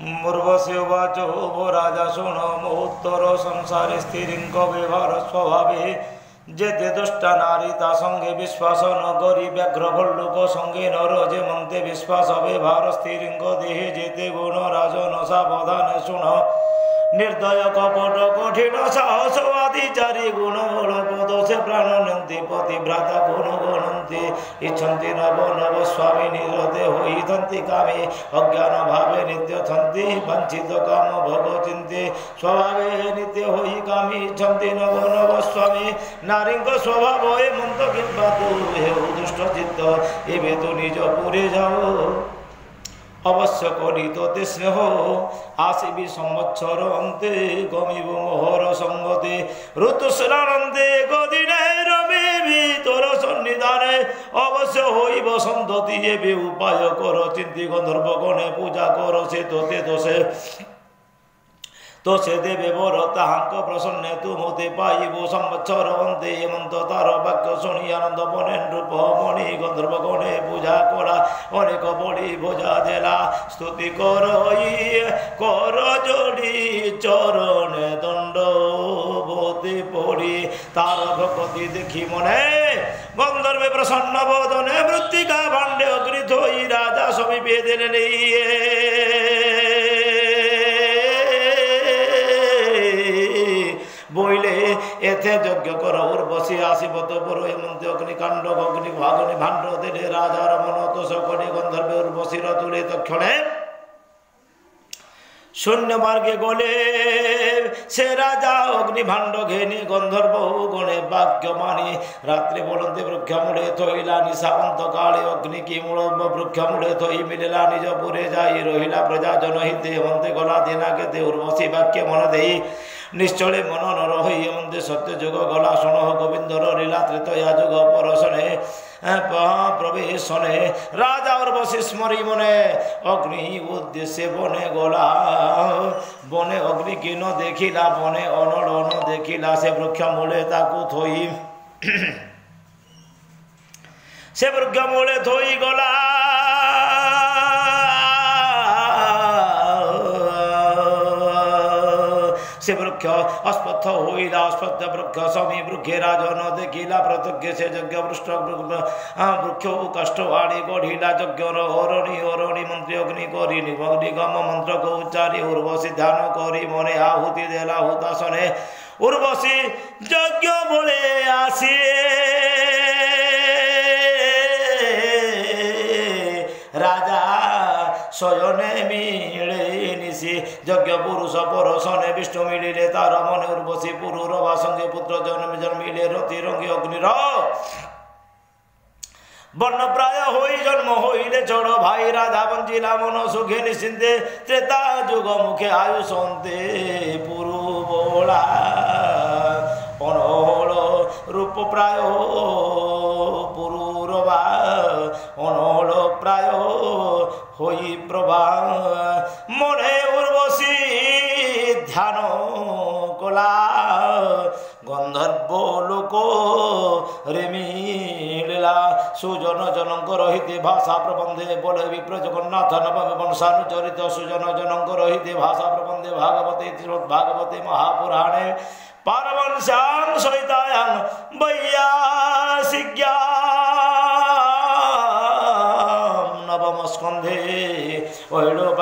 ମୁର୍ବସେ ଉବାଚ ଓ ରାଜା ଶୁଣ ମୋ ଉତ୍ତର ସଂସାରେ ସ୍ତ୍ରୀଙ୍କ ବ୍ୟବହାର ସ୍ୱଭାବେ ଯେତେ ଦୁଷ୍ଟ ନାରୀ ତା ସଙ୍ଗେ ବିଶ୍ୱାସ ନ କରି ବ୍ୟାଘ୍ରଭଲ ଲୋକ ସଙ୍ଗେ ନ ରଜେ ମନ୍ତେ ବିଶ୍ୱାସ ବ୍ୟବହାର ସ୍ତ୍ରୀଙ୍କ ଦେହେ ଯେତେ ଗୁଣ ରାଜ ନଶା ଶୁଣ নির্দয় কপট, কঠিন সাহসবাদী চারি গুণ পদসে প্রাণনন্তি পতিভ্রাতা গুণ, গণন্তি, ইচ্ছন্তি নব নব স্বামী নিরতে হইতন্তি কামে, অজ্ঞান ভাবে নিত্য সন্তি বঞ্চিত কাম, ভোগ চিন্তি, স্বভাবে নিত্য হই কামি, ইচ্ছন্তি নব নব স্বামী, নারীঙ্গ স্বভাব হয়ে মন্ত কিংবা তু হে দুষ্ট চিত্ত, এবে তো নিজ পুরে যাও। অবশ্য করি তোতে স্নেহ আসিবি সংবৎসর অন্তে গমিব মোহর সঙ্গতে ঋতুস্নানন্তে গদিনে রবিবি তোর সন্নিধানে অবশ্য হইব সন্ততি এবে উপায় কর চিন্তি গন্ধর্ব গণে পূজা কর সে তোতে দোষে বর তাহাঙ্ক প্রসন্নে, তু মতে পাইব সম্বৎসর অন্তে, হেমন্ত তার বাক্য শুনি, আনন্দ বনেন রূপ মণি, গন্ধর্ব গণে পূজা করা, অনেক বড়ি বোঝা দেলা স্তুতি কর কর জড়ি চরণে দণ্ড বতে পড়ি, তার ভকতি দেখি মনে, গন্ধর্বে প্রসন্ন বদনে মৃত্তিকা ভাণ্ডে অগ্রিত রাজা সমীপে দিলেন বইলে এতে যজ্ঞ কর বসে আসিব তো বড় হেমন্ত, অগ্নিকাণ্ড, অগ্নি ভাগনি ভাণ্ড দিলে রাজার মন তো সকলে গন্ধর্বে বসির তুলে তক্ষণে শূন্য মার্গে গলে সে রাজা অগ্নি ভাণ্ড ঘেনি গন্ধর্ব গণে বাক্য মানি রাত্রি বলন্তে মুড়ে থইলা নিশাবন্ত কালে অগ্নি কি মূল বৃক্ষ মুড়ে থই মিলিলা নিজ পুরে যাই। রহিলা প্রজা জনহিতে হেমন্তে গলা দিনাকে দে উর্বশী বাক্য মনে দেই। নিশ্চলে মন নর হই হেমন্তে সত্য যুগ গলা শোণ গোবিন্দর লীলা ত্রেতয়া যুগ পরশনে। প্রবেশনে রাজা উর্বশী স্মরি মনে অগ্নি উদ্দেশ্যে বনে গলা বনে অগ্নি কিন দেখিলা, বনে অনড়ন দেখিলা, সে বৃক্ষ মূলে তাকু থই। সে বৃক্ষ মূলে থই গলা। সে বৃক্ষ অস্পথ হইলা অস্পথ বৃক্ষ, স্বামী বৃক্ষে রাজন, দেখিলা প্রত্যক্ষ সে যজ্ঞ পৃষ্ঠ বৃক্ষ কষ্ট আড়ি গড়িলা যজ্ঞ অরণি অরণি মন্ত্রী অগ্নি করি নিগম মন্ত্র উচ্চারি উর্বশী ধ্যান করি, মনে আহুতি দেলা হুতাসনে উর্বশী যজ্ঞ বলে আসিয়ে শয়নে মিলে নিশি যজ্ঞ পুরুষ পরশনে বিষ্ণু মিলিলে তার মনে উর্বশী পুরুর বা সঙ্গে পুত্র জন্মে জন্মিলে রতি রঙ্গি অগ্নির। বর্ণ প্রায় হই জন্ম হইলে চড় ভাই রাধা বঞ্চিলা মন সুখে নিশ্চিন্তে ত্রেতা যুগ মুখে আয়ুষ অন্তে পুরু বোলা। অনহল রূপ প্রায় রেমিলা সুজন জনঙ্ক রহিতে ভাষা প্রবন্ধে বলে বিপ্র জগন্নাথ নবমে বংশানুচরিত সুজন জনঙ্ক রহিতে ভাষা প্রবন্ধে ভাগবতে ভাগবতে মহাপুরাণে পারবংশাং সহিতায়াং বৈয়াসিজ্ঞা নবম স্কন্ধে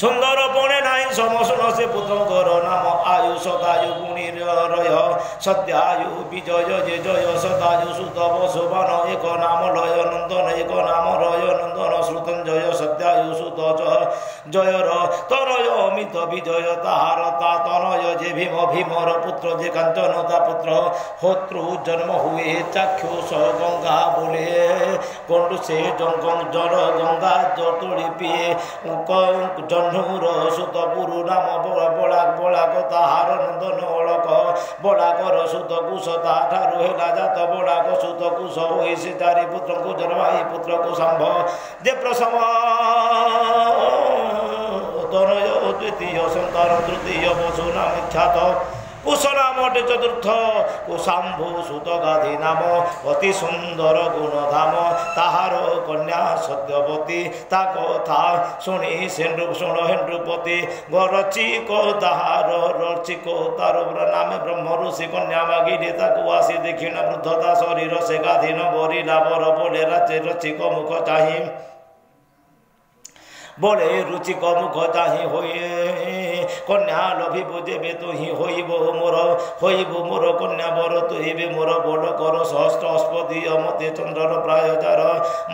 সুন্দর বনে নাই, সমসন সে পুত্রঙ্কর নাম আয়ু, সদায়ু গুণীর রয় সত্যায়ু বিজয়, যে জয়, সদায়ু সুতব শোভন এক নাম লয়, নন্দন, এক নাম রয়, নন্দন, শ্রুতঞ্জয় সত্যায়ু সুত জয়র তনয় অমিত বিজয়, তাহার, তা তনয় যে ভীম, ভীমর পুত্র, যে কাঞ্চন, তা পুত্র, শত্রু, জন্ম হুয়ে, চাক্ষুষ, গঙ্গা বলে কণ্ড সে জল গঙ্গা জতুড়ি পিয়ে ধূর সুত পুরু নাম বড়া বড়া কথা হারণ ধন অড়ক বড়া কর সুত কুশ তা ঠারু হেলা জাত। বড়া সুত কুশ হইসি তারি পুত্রଙ୍କୁ জন্মাই পুত্রକୁ সম্ভ। যে প্রসম তনয় দ্বিতীয় সন্তান, তৃতীয় বসু নাম খ্যাত নামটি চতুর্থ কুশাম্ভু সুত গাধী নাম, অতি সুন্দর গুণ ধাম তাহার কন্যা সত্যবতী, তা কথা শুনি সেন্ডু শুণ হেন্ডুপতি রচিক তাহার রচিক তার নামে ব্রহ্ম ঋষি কন্যা মাগিলে তাকু আসি দেখিন বৃদ্ধতা শরীর, সে গাধীন বর বলে রাজ্যে রচিক মুখ চাহি। বলে রুচিক মুখ চাহি হয়ে। কন্যা লভিব যেবে তুহি হইব মোর হইব মোর কন্যা বর তুহিবে মোর বড়। কর সহস্র অস্পদীয় মতে চন্দ্রর প্রায় যার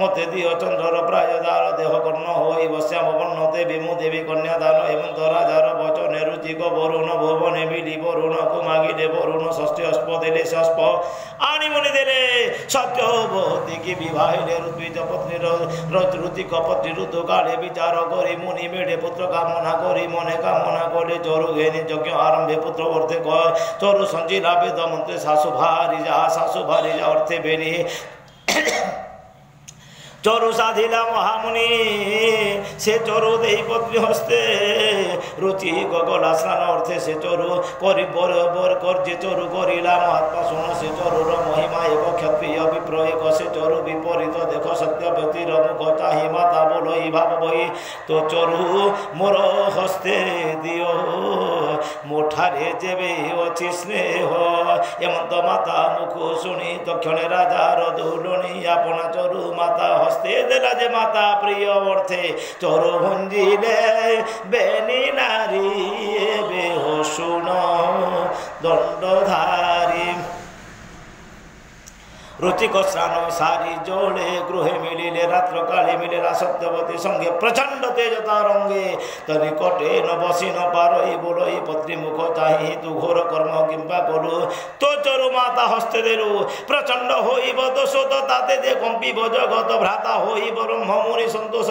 মতে দিয় চন্দ্রর প্রায় যার দেহ কর্ণ হইব শ্যাম বর্ণ, দেবী মু দেবী কন্যা দান এবং রাজার বচনে রুচিক বরুণ, ভুবনে মিলি বরুণକୁ মাগিলে বরুণ, ষষ্ঠী অস্প দেলে সস্প আনিমনি দেলে সত্যবতী কি বিবাহিলে ঋত্বিজ পত্নীর ঋতিক পত্নী ঋতু কালে বিচার করি, মুনি মেড়ে পুত্র কামনা করি, মনে কামনা করি চরু ঘেনি যজ্ঞ আরম্ভে পুত্র কয়, চরু সঞ্চিলা বেদ মন্ত্রে শাশু ভারি যা শাশু যা অর্থে বেরি। চরু সাধিলা মহামুনি, সে চরু দেই পত্নী হস্তে। রুচি গগলা স্নান অর্থে সে চরু করি বর বর কর যে চরু করিলা মহাত্মা শুণ সে চরুর মহিমা এক ক্ষত্রিয় বিপ্র এক সে চরু বিপরীত দেখ সত্য ব্যক্তির মুখ চাহি মাতা বল ভাব বই। তো চরু মোর হস্তে দিও। মোঠারে যেবে অতি স্নেহ। এমন্ত মাতা মুখ শুনি তক্ষণে রাজার দৌলনি আপনা চরু মাতা হস্তে দেলা যে মাতা প্রিয় অর্থে। চরু ভঞ্জিলে বেনি নারী রুচিক স্নান সারি জোড়ে গৃহে মিলিলে রাত্র কালে মিলিলা সত্যবতী সঙ্গে প্রচণ্ড তেজ তারঙ্গে তরি কটে ন বসি ন পারই বলই পত্রী মুখ চাহি তু ঘোর কর্ম কিংবা করু তো চরু মাতা হস্তে দেরু প্রচণ্ড হইব দোষ তাতে যে কম্পিব জগত ভ্রাতা হইব ব্রহ্মমুনি সন্তোষ